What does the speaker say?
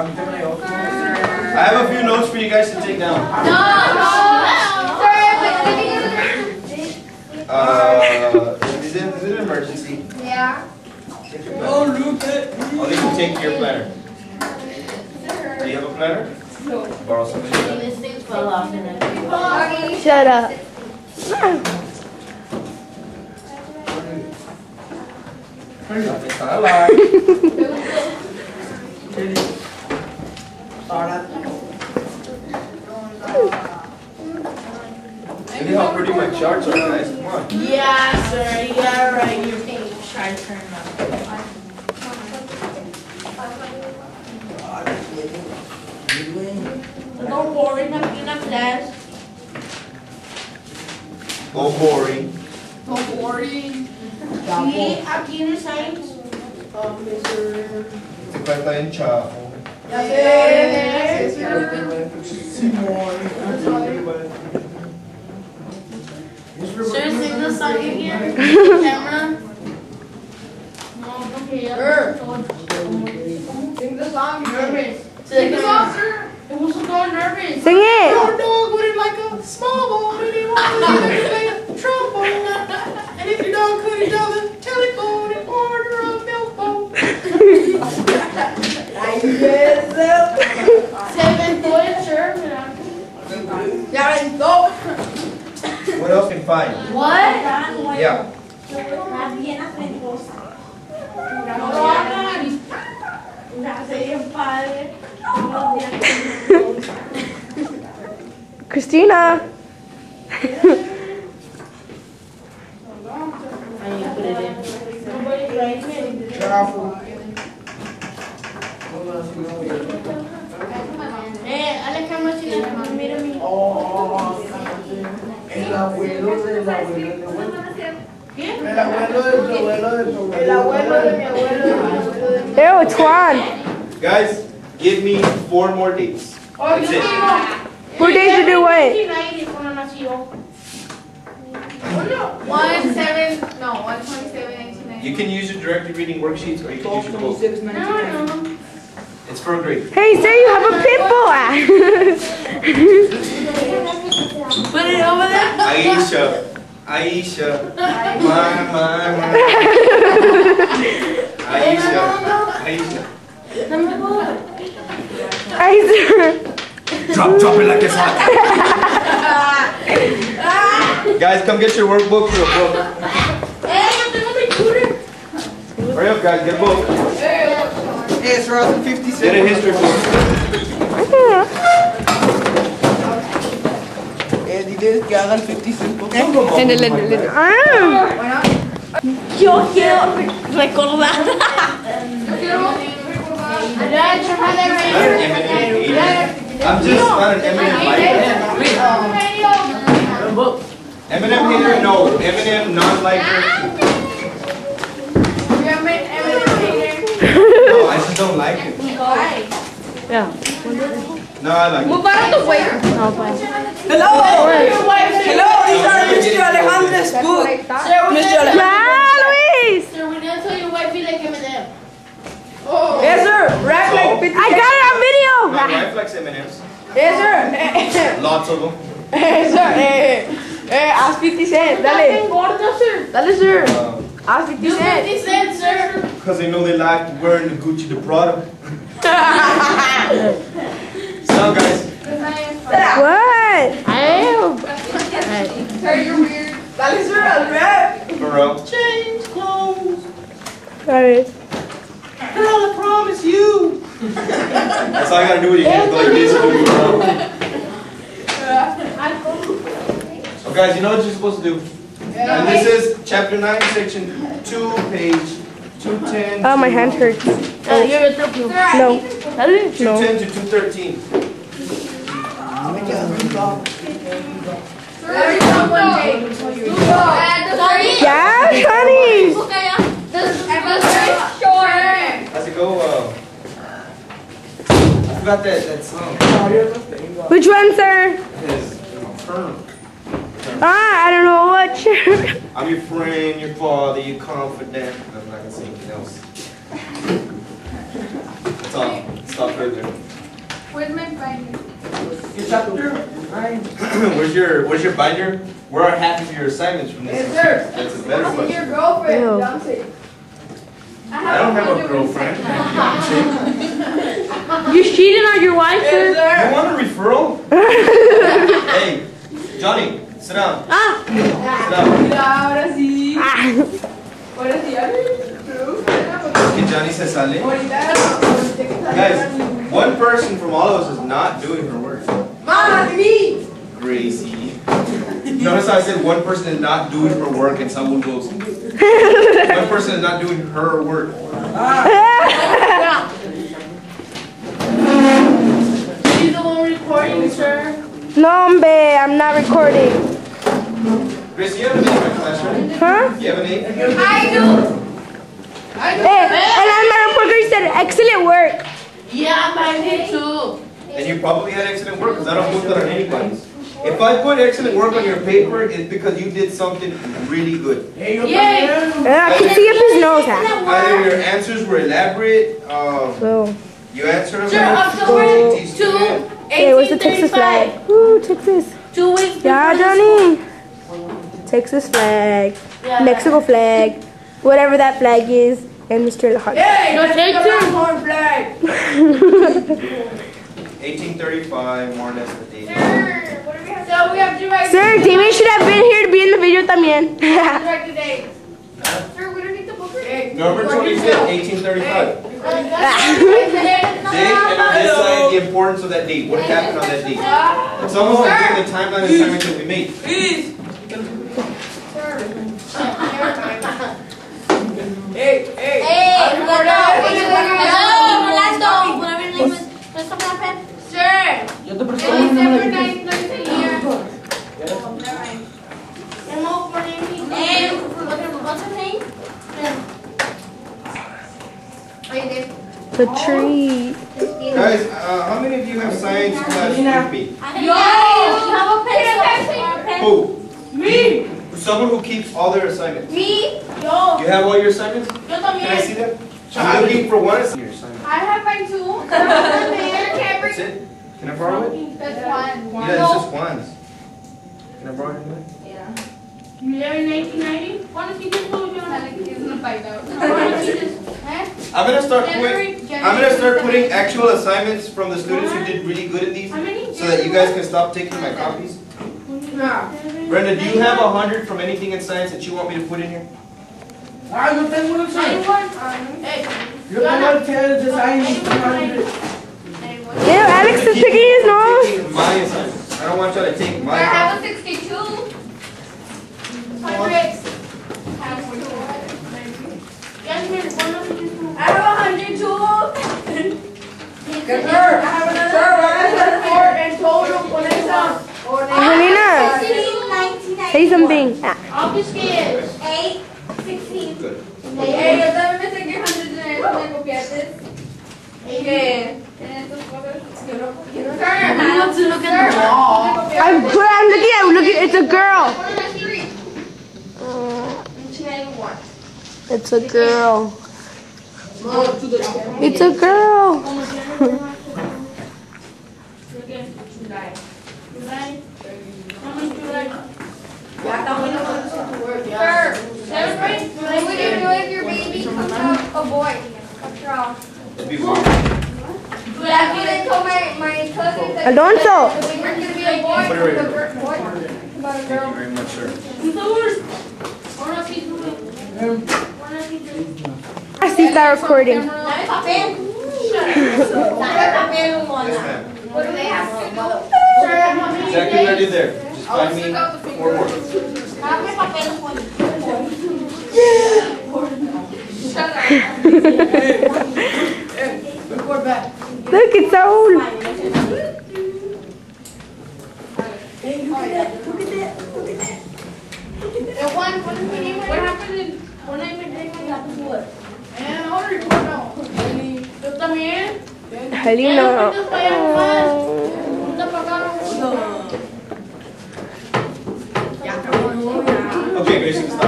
I have a few notes for you guys to take down. Uh, is it, is it an emergency? Yeah. Take your planner. I'll let take your planner. Do you have a planner? No. Borrow something. This thing fell off and everything. Shut up. It's not alive. Look how pretty my charts are, guys. Come on. Yeah, sir. Yeah, right. You're trying to turn them. Don't worry, not in a class. Oh, boring. Don't worry. Sí, aquí en el science. Um, Mr. Se falta en chavo. Yes, sir. Sir, sing the song again. Camera. No, okay, yeah. Sing the song, nervous. Sing the song, sir. It was so nervous. Sing it. dog wouldn't like a small bone anymore. play a trombone. And if your dog couldn't Seven boy German. Ya go. What else can find? What? Yeah. Christina. Eh, a la cámara si la mira a mí. El abuelo del abuelo del abuelo. ¿Qué? El abuelo de tu abuelo de tu abuelo. El abuelo de mi abuelo, de mi abuelo Ew, it's Juan. Guys, give me four more dates. Oh, That's it. Four days to do what? 1990 cuando nació. One seven, no, one twenty-seven, nineteen ninety. You can use your directed reading worksheets or you can use your book. No, no. It's for a grade. Hey, say you have a pit bull. Put it over there. Aisha. Aisha. My, my, my. Aisha. Aisha. Number four. Ay, sir. Drop, drop it like it's hot. Guys, come get your workbook for a book. Yo tengo mi tutor. Hurry up, guys, get a book. Hey, it's around 56. Get a history book. Eh, diles que hagan 55. Ah. Yo quiero recordar. Dad, your hand Not an Eminem hater. I'm just not an Eminem liker. Eminem hater? No. Eminem non-liker? No, I just don't like it. Yeah. No, I like it. Move out of the way. Hello! Hello, these are Mr. Alejandro's book. Mr. Alejandro. Luis. Sir, we didn't tell you why be like Eminem. Yes, sir. Rap like 50 I got it on video. My wife likes M&M's. Yes, sir. Lots of them. Eh, sir. Eh, eh, ask 50 cent. Dale. Gordo, sir. Dale, sir. Uh, Ask 50 You cent. 50 cents, sir. Because they know they like wearing the Gucci, the Prada. So, guys, What? I am. You're weird. Dale, sir. Al rap. for real. Change clothes. Sorry. Girl, I promise you. That's all I gotta do with you guys. Go like this. do it. So, guys, you know what you're supposed to do. And this is chapter 9, section 2, page 210. Oh, my hand hurts. Uh, you're a triple. No. No. 210 to 213. Yeah, honey. How's it go? Uh, I forgot that, that song. Which one, sir? His turn. Ah, I don't know what. I'm your friend, your father, your confidant. I'm not gonna say anything else. That's all. stop right there. Where's my binder? Your chapter nine. Where's your, where's your binder? Where are half of your assignments from this? Yes, sir. That's a better Your girlfriend, Ew. don't say. I don't have a girlfriend. You cheating on your wife, Yes, sir? You want a referral? Hey, Johnny, sit down. Ah. Sit down. Mira, ahora sí. Ah. Ahora sí, ya Que Johnny se sale. Guys, one person from all of us is not doing her work. Mama, me. Gracie. Notice how I said one person is not doing her work and someone goes, one person is not doing her work. She's recording, sir? No, babe. I'm not recording. Chris, you have a name in class, right? Huh? You have a name? I do. I do. Eh, hey, and I'm de Parker said excellent work. Yeah, mine too. And you probably had excellent work because I don't put that on anybody's. If I put excellent work on your paper, it's because you did something really good. Yeah, I can see up his nose. Either your answers were elaborate, um, so. you answered them. Sure, October 2, Okay, where's the Texas flag? Ooh, Texas. Two weeks Yeah, Johnny. Texas flag, yeah, Mexico flag, whatever that flag is, and Mr. Lahart. Hey, don't take the flag. 1835, more or less the date. Sir, what do we have? So we have direct. Sir, Damien should have been here to be in the video también. direct the date. Sir, we don't need the book. Number 25th, 1835. Hey and on this side, the importance of that date. What happened on that date? It's almost like doing the timeline assignment that we made. please. Hey, hey. Hey, Rolando, Sir, Yo te presto Dave. the tree. Guys, uh, how many of you have science class with me? Who? Me. Someone who keeps all their assignments. Me? Yo! You have all your assignments? Yo también. Can I see them? I'm looking for one assignment. I have mine too. Can't That's it? Can I borrow it? That's one. Yeah, it's just ones. Can I borrow it? Yeah. You live in 1990? Wanna see this one? He's gonna find out. I'm gonna start putting I'm gonna start putting actual assignments from the students who did really good at these so that you guys can stop taking my copies. Brenda, do you have a hundred from anything in science that you want me to put in here? Ah, yo Hey, you don't el que science? Yeah, Alex is taking his nose. My assignment. I don't want you to take my. I have a 62. 100. Cosas. Yo no quiero. Sir, I want to look at the wall. I'm, but I'm looking at, look at, it's a girl. It's a girl. It's a girl. Sir, seventh what would you do if your baby comes out a boy? A girl. It'd be. That's what I told my, my cousin. that- We were gonna be a boy, Put it right but here. we're boy, about a girl. I see that recording. Yes, to Exactly I did there. Just find me four more. Shut up. Report back. Look, it's old. Hey, look at that. Look at that. Look at that. The one, what is the name? What happened in, when I made my And I want to report now. Yo también. Halina. Congratulations.